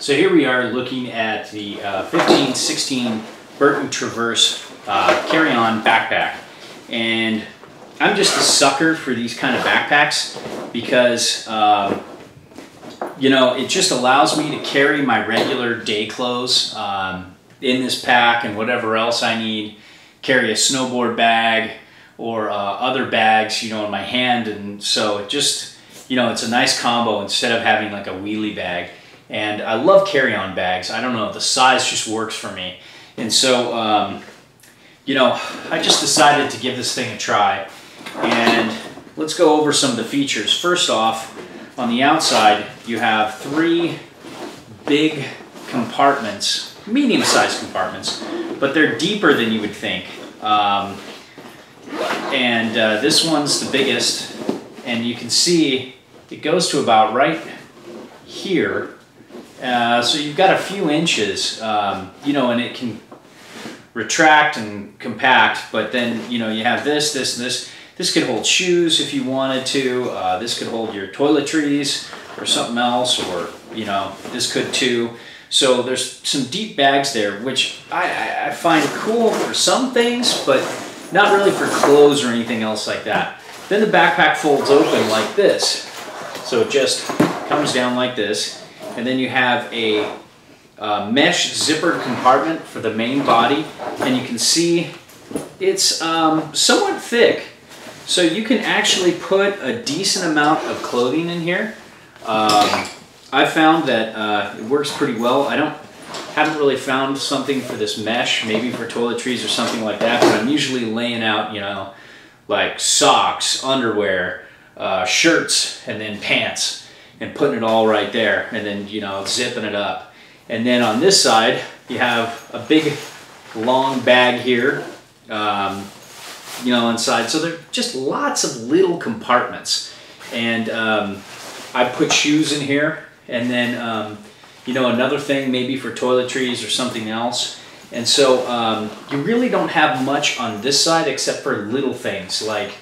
So here we are looking at the uh, 15, 16 Burton Traverse uh, carry-on backpack. And I'm just a sucker for these kind of backpacks because, um, you know, it just allows me to carry my regular day clothes um, in this pack and whatever else I need. Carry a snowboard bag or uh, other bags, you know, in my hand. And so it just, you know, it's a nice combo instead of having like a wheelie bag. And I love carry-on bags. I don't know, the size just works for me. And so, um, you know, I just decided to give this thing a try. And let's go over some of the features. First off, on the outside, you have three big compartments, medium-sized compartments, but they're deeper than you would think. Um, and uh, this one's the biggest, and you can see it goes to about right here uh, so you've got a few inches, um, you know, and it can retract and compact, but then, you know, you have this, this, and this. This could hold shoes if you wanted to. Uh, this could hold your toiletries or something else, or, you know, this could too. So there's some deep bags there, which I, I find cool for some things, but not really for clothes or anything else like that. Then the backpack folds open like this. So it just comes down like this and then you have a uh, mesh zippered compartment for the main body, and you can see it's um, somewhat thick. So you can actually put a decent amount of clothing in here. Um, I found that uh, it works pretty well. I don't haven't really found something for this mesh, maybe for toiletries or something like that, but I'm usually laying out, you know, like socks, underwear, uh, shirts, and then pants and putting it all right there and then, you know, zipping it up. And then on this side, you have a big long bag here, um, you know, inside. So there are just lots of little compartments. And um, I put shoes in here and then, um, you know, another thing maybe for toiletries or something else. And so um, you really don't have much on this side except for little things like,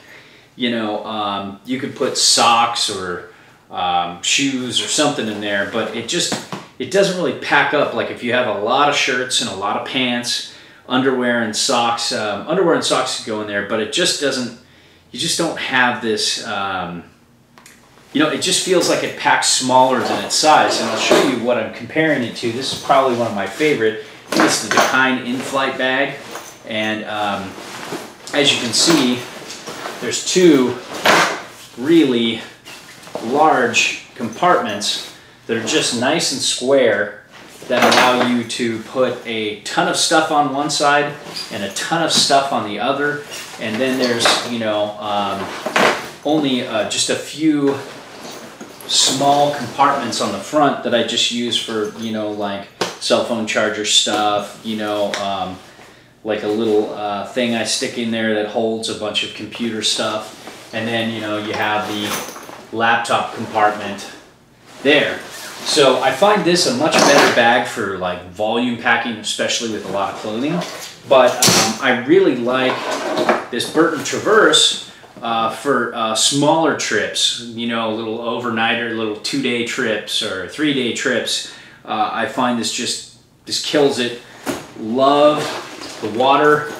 you know, um, you could put socks or um, shoes or something in there, but it just, it doesn't really pack up. Like if you have a lot of shirts and a lot of pants, underwear and socks, um, underwear and socks go in there, but it just doesn't, you just don't have this, um, you know, it just feels like it packs smaller than its size. And I'll show you what I'm comparing it to. This is probably one of my favorite. This is the Dakine in-flight bag. And um, as you can see, there's two really large compartments that are just nice and square that allow you to put a ton of stuff on one side and a ton of stuff on the other. And then there's, you know, um, only uh, just a few small compartments on the front that I just use for, you know, like cell phone charger stuff, you know, um, like a little uh, thing I stick in there that holds a bunch of computer stuff. And then, you know, you have the laptop compartment there. So I find this a much better bag for like volume packing, especially with a lot of clothing. But um, I really like this Burton Traverse uh, for uh, smaller trips, you know, a little overnighter, little two-day trips or three-day trips. Uh, I find this just, this kills it. Love the water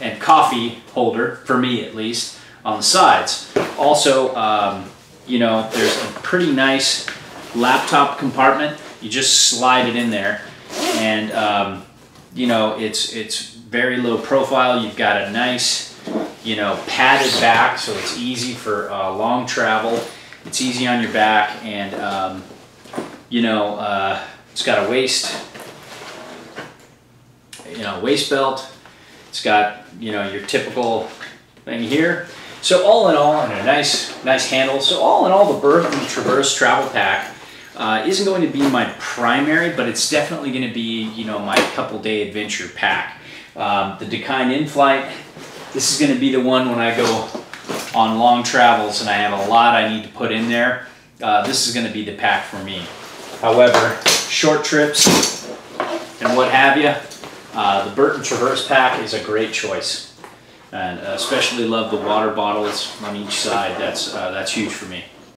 and coffee holder, for me at least, on the sides. Also, um, you know, there's a pretty nice laptop compartment. You just slide it in there and, um, you know, it's, it's very low profile. You've got a nice, you know, padded back so it's easy for uh, long travel. It's easy on your back and, um, you know, uh, it's got a waist, you know, waist belt. It's got, you know, your typical thing here. So all in all, and a nice, nice handle. So all in all, the Burton Traverse Travel Pack uh, isn't going to be my primary, but it's definitely going to be, you know, my couple day adventure pack. Um, the Dakine in-flight, this is going to be the one when I go on long travels and I have a lot I need to put in there. Uh, this is going to be the pack for me. However, short trips and what have you, uh, the Burton Traverse pack is a great choice and especially love the water bottles on each side. That's, uh, that's huge for me.